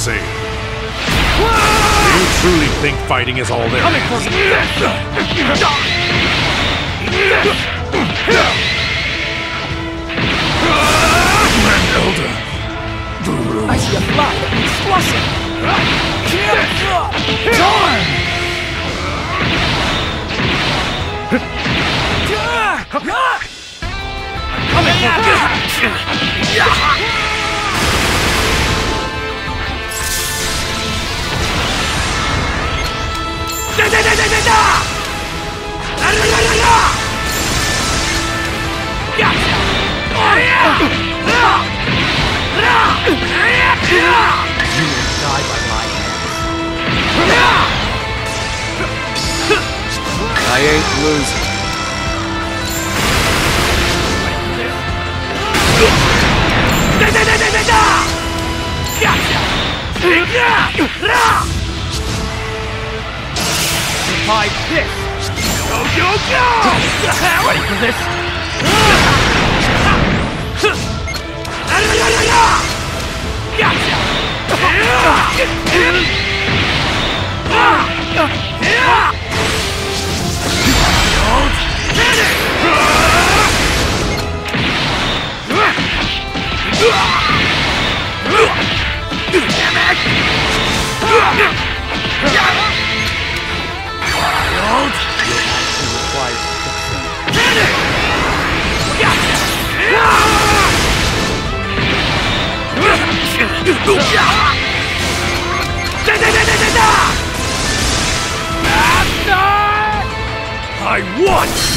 Same. Do you truly think fighting is all there Coming for is? I see a fly that needs flushing. Darn! Coming I ain't losing. My fist! Go, go, go! Ready for this? Gotcha! I won!